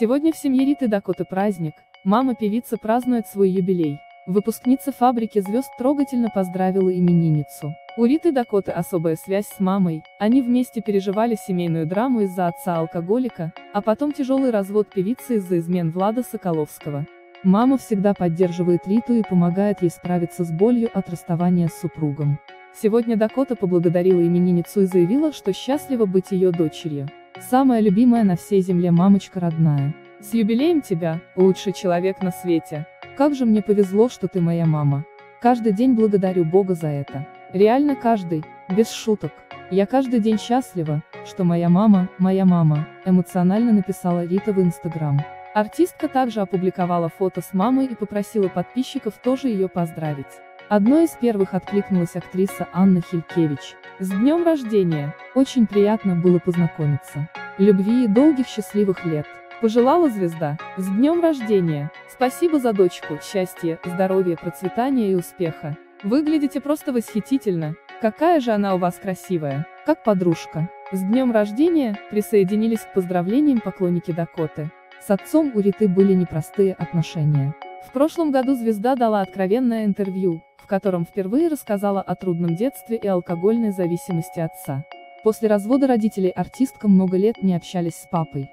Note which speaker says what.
Speaker 1: Сегодня в семье Риты Дакоты праздник, мама певицы празднует свой юбилей. Выпускница фабрики звезд трогательно поздравила именинницу. У Риты Дакоты особая связь с мамой, они вместе переживали семейную драму из-за отца-алкоголика, а потом тяжелый развод певицы из-за измен Влада Соколовского. Мама всегда поддерживает Риту и помогает ей справиться с болью от расставания с супругом. Сегодня Дакота поблагодарила именинницу и заявила, что счастлива быть ее дочерью. Самая любимая на всей земле мамочка родная. С юбилеем тебя, лучший человек на свете. Как же мне повезло, что ты моя мама. Каждый день благодарю Бога за это. Реально каждый, без шуток. Я каждый день счастлива, что моя мама, моя мама, эмоционально написала Рита в Инстаграм. Артистка также опубликовала фото с мамой и попросила подписчиков тоже ее поздравить. Одной из первых откликнулась актриса Анна Хилькевич. С днем рождения! Очень приятно было познакомиться. Любви и долгих счастливых лет. Пожелала звезда. С днем рождения! Спасибо за дочку, счастья, здоровья, процветания и успеха. Выглядите просто восхитительно. Какая же она у вас красивая, как подружка. С днем рождения присоединились к поздравлениям поклонники Дакоты. С отцом у Риты были непростые отношения. В прошлом году звезда дала откровенное интервью, в котором впервые рассказала о трудном детстве и алкогольной зависимости отца. После развода родителей артистка много лет не общались с папой.